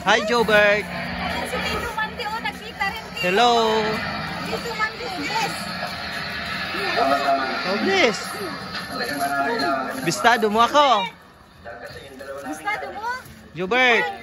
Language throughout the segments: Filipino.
Hi, Jobert. Ayan si Tito Mandy, oh, nagkita rin dito. Hello. Tito Mandy, yes. Oh, bless. Bistado mo ako. Gustado mo? Jobert.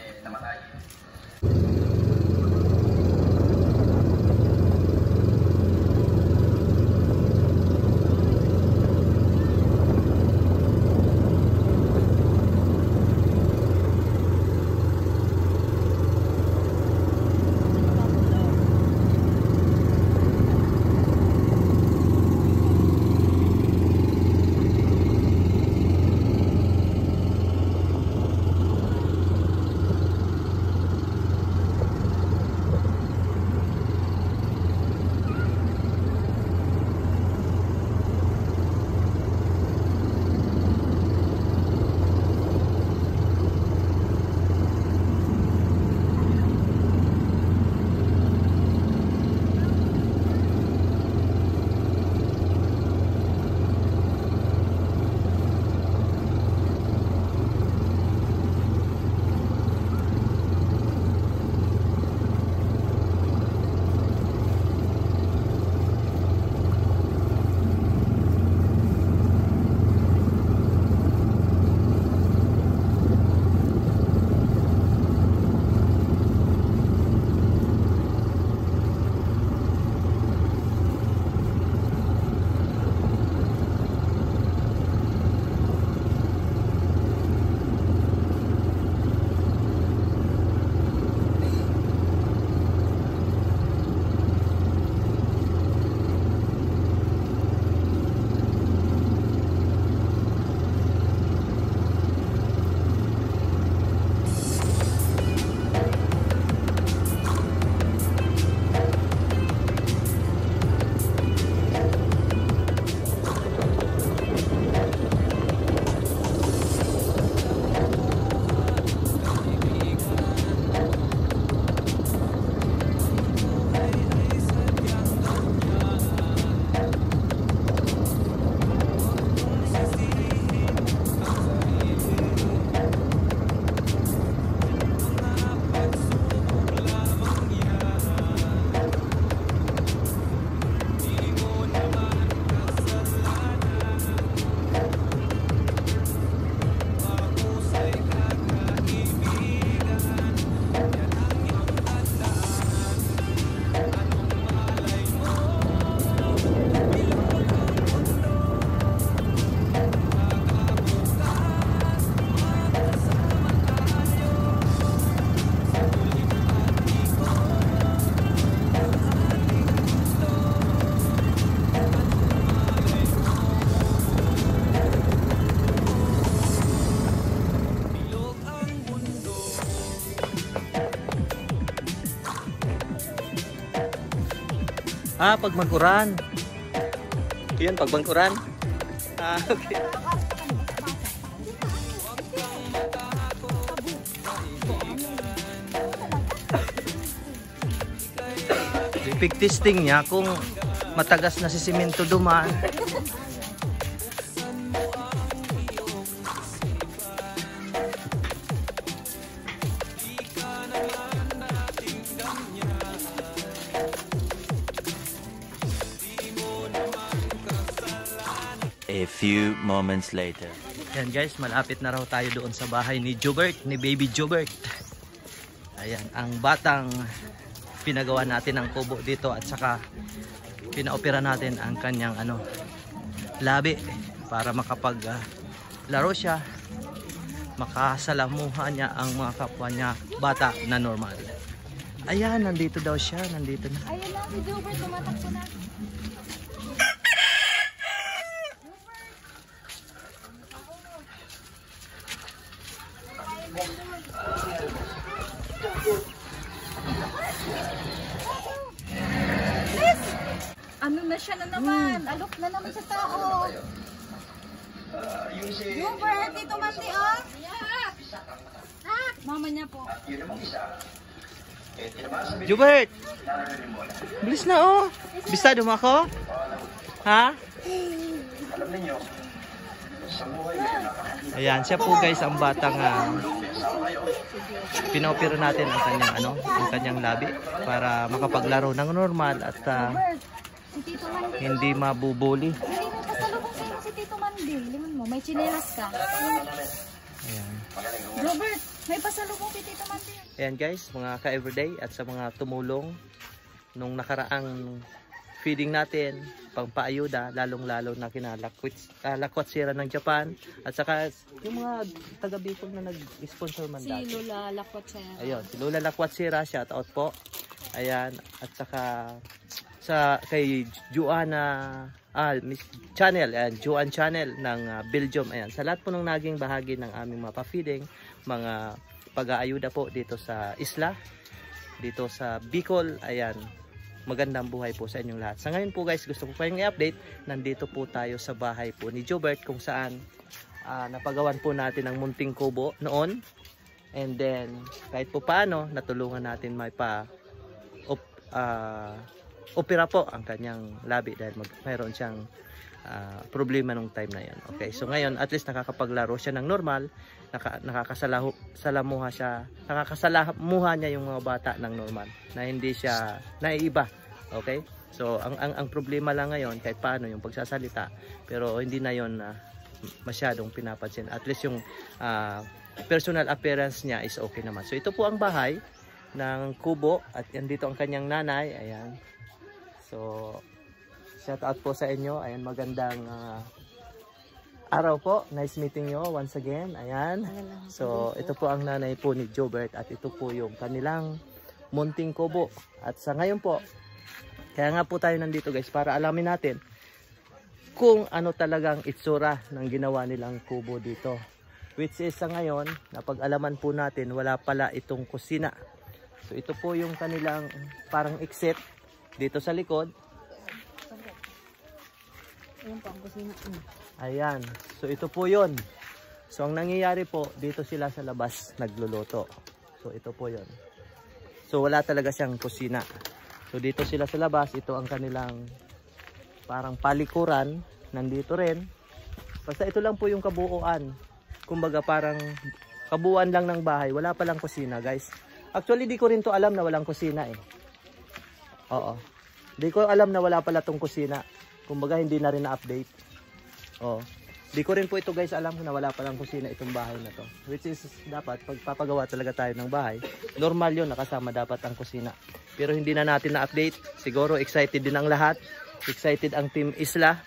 Ah, pag mag-uran. Yun, pag mag-uran. Ah, okay. Big testing niya kung matagas na si simento dumaan. A few moments later. Yan guys, malapit na raw tayo doon sa bahay ni Jobert, ni Baby Jobert. Ayan, ang batang pinagawa natin ng kubo dito at saka pinaopera natin ang kanyang ano labi para makapag ah, laro siya makasalamuha niya ang mga kapwa niya bata na normal ayan nandito daw siya nandito na Ayun na, si Jobert, tumatakbo na. Yes! Ano na siya na naman? Alok na naman sa tao. Jobert, dito mati, oh. Ah, mama niya po. Jobert bilis na oh. Bistado mo ako? Ha? Ayan siya po guys ang batang ah, pinaopera natin ang kanyang ano, ang kanyang labi para makapaglaro ng normal at ah, Robert, si Tito Mandy. hindi mabubuli. Hindi mo pasalubong sa'yo si Tito Mandy. Liman mo, may chinelas ka. Ayan. Robert, may pasalubong si Tito Mandy. Ayan guys, mga ka-everyday at sa mga tumulong nung nakaraang feeding natin, pangpaayuda, lalong-lalo na kina Lakwit, uh, Lakwatsira ng Japan at saka yung mga taga Bicol na nag-sponsor man Si dati. Lola Lakot sa... Ayun, si Lola Lakwatsira, shout out po. Ayan, at saka sa kay Juana ah, Miss Channel, ayan, Juan Channel ng ah, Belgium. Ayan, sa lahat po ng naging bahagi ng aming mga pa-feeding, mga pag-aayuda po dito sa isla, dito sa Bicol, ayan, magandang buhay po sa inyong lahat. Sa ngayon po guys, gusto ko kayong i-update, nandito po tayo sa bahay po ni Jobert kung saan ah, napagawan po natin ang munting kubo noon. And then, kahit po paano, natulungan natin may pa ah, opera po ang kanyang labi dahil mag, mayroon siyang ah, problema nung time na yun. Okay, so ngayon at least nakakapaglaro siya ng normal, naka, nakakasalamuha siya, nakakasalamuha niya yung mga bata ng normal na hindi siya naiiba. Okay? So ang ang ang problema lang ngayon kahit paano yung pagsasalita pero hindi na yon na masyadong pinapansin. At least yung ah, personal appearance niya is okay naman. So ito po ang bahay ng kubo at yan dito ang kanyang nanay. Ayan. So shout out po sa inyo. Ayan magandang ah, araw po. Nice meeting you once again. Ayan. So ito po ang nanay po ni Jobert at ito po yung kanilang munting kubo. At sa ngayon po, kaya nga po tayo nandito guys para alamin natin kung ano talagang itsura ng ginawa nilang kubo dito. Which is sa ngayon, napag-alaman po natin, wala pala itong kusina. So ito po yung kanilang parang exit dito sa likod. Ayun po ang kusina. Ayan. So ito po yon. So ang nangyayari po, dito sila sa labas nagluluto. So ito po yon. So wala talaga siyang kusina. So dito sila sa labas, ito ang kanilang parang palikuran. Nandito rin. Basta ito lang po yung kabuuan. Kumbaga parang kabuuan lang ng bahay. Wala palang kusina guys. Actually di ko rin to alam na walang kusina eh. Oo. Di ko alam na wala pala tong kusina. Kumbaga hindi na rin na-update. Oo. Di ko rin po ito guys alam na wala palang kusina itong bahay na to. Which is dapat pagpapagawa talaga tayo ng bahay. Normal yun nakasama dapat ang kusina. Pero hindi na natin na-update. Siguro excited din ang lahat. Excited ang Team Isla.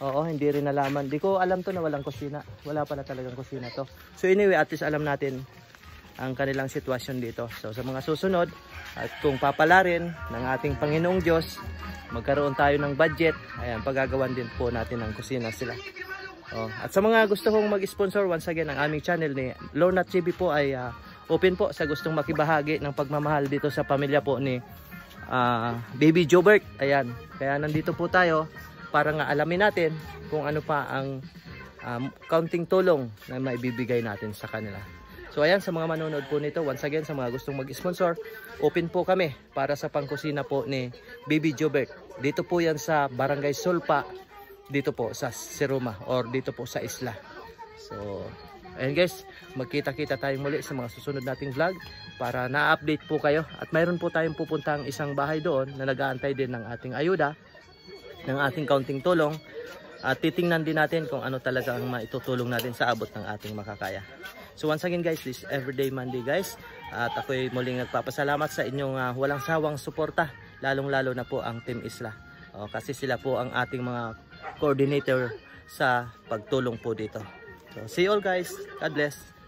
Oo, hindi rin nalaman. Di ko alam to na walang kusina. Wala pala talagang kusina to. So anyway, at least alam natin ang kanilang sitwasyon dito. So sa mga susunod, at kung papalarin ng ating Panginoong Diyos, magkaroon tayo ng budget, ayan, pagagawan din po natin ng kusina sila. Oh, at sa mga gusto kong mag-sponsor, once again, ang aming channel ni Lorna TV po ay ah, open po sa gustong makibahagi ng pagmamahal dito sa pamilya po ni ah, Baby Jobert. Ayan, kaya nandito po tayo para nga alamin natin kung ano pa ang um, counting tulong na maibibigay natin sa kanila. So ayan sa mga manonood po nito, once again sa mga gustong mag-sponsor, open po kami para sa pangkusina po ni Baby Jobert. Dito po yan sa Barangay Sulpa, dito po sa Seruma or dito po sa Isla. So ayan guys, magkita-kita tayo muli sa mga susunod nating vlog para na-update po kayo. At mayroon po tayong pupuntang isang bahay doon na nag-aantay din ng ating ayuda, ng ating counting tulong. At titingnan din natin kung ano talaga ang maitutulong natin sa abot ng ating makakaya. So once again guys, this is Everyday Monday guys. At ako'y muling nagpapasalamat sa inyong ah, walang sawang suporta, lalong-lalo na po ang Team Isla. O, kasi sila po ang ating mga coordinator sa pagtulong po dito. So see you all guys. God bless.